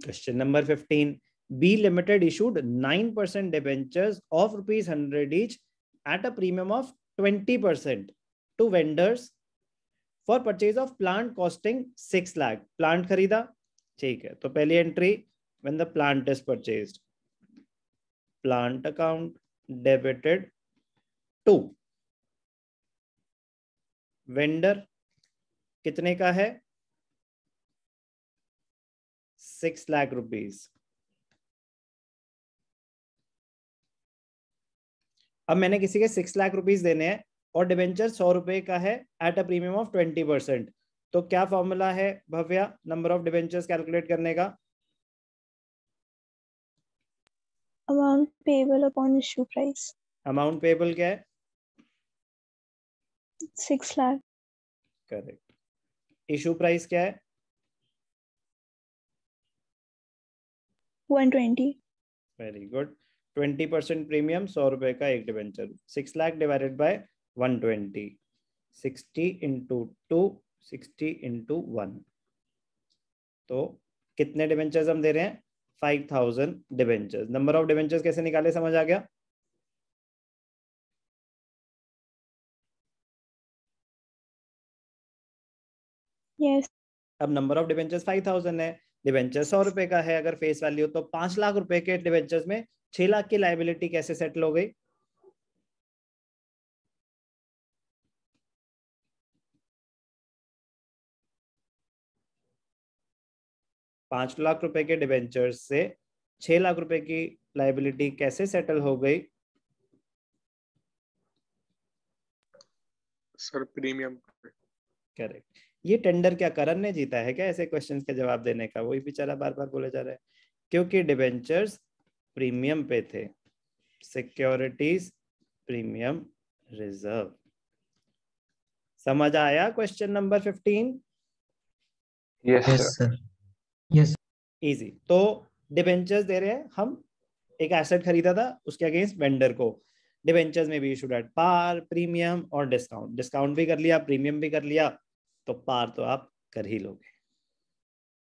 Question number fifteen B limited issued nine percent debentures of rupees hundred each at a premium of twenty percent to vendors for purchase of plant costing six lakh plant खरीदा ठीक है तो पहली entry when the plant is purchase plant account debited to vendor कितने का है? Six lakh rupees अब मैंने किसी के सिक्स लाख रुपीज़ देने हैं और डिवेंचर सौ रुपए का है at a premium of twenty percent तो क्या फॉर्मूला है Bhavya number of debentures calculate करने का? Amount payable upon issue price amount payable क्या है? Six lakh correct issue price क्या है? One twenty. Very good twenty percent premium सौ रुपए का एक debenture six lakh divided by one twenty. Sixty into two sixty into one तो कितने डिवेंचर्स हम दे रहे हैं? Five thousand debentures number of debentures कैसे निकाले समझ आ गया? यस अब number of debentures five thousand है. डिवेंचर सौ रुपए का है अगर फेस वैल्यू तो पाँच लाख रुपए के डिवेंचर्स में छह लाख की लाइबिलिटी कैसे सेटल हो गई? पाँच लाख रुपए के डिवेंचर्स से छह लाख रुपए की लाइबिलिटी कैसे सेटल हो गई? सर प्रीमियम करेक्ट ये टेंडर क्या करण ने जीता है क्या ऐसे क्वेश्चन का जवाब देने का? वही बेचारा बार बार बोले जा रहा है। क्योंकि डिवेंचर्स प्रीमियम पे थे। सिक्योरिटीज प्रीमियम रिज़र्व समझ आया question number fifteen yes sir yes easy तो डिवेंचर्स दे रहे हैं। हम एक एसेट खरीदा था उसके अगेंस्ट वेंडर को। डिवेंचर्स में भी इशूड एट पार प्रीमियम और डिस्काउंट डिस्काउंट भी कर लिया प्रीमियम भी कर लिया। तो पार तो आप कर ही लोगे।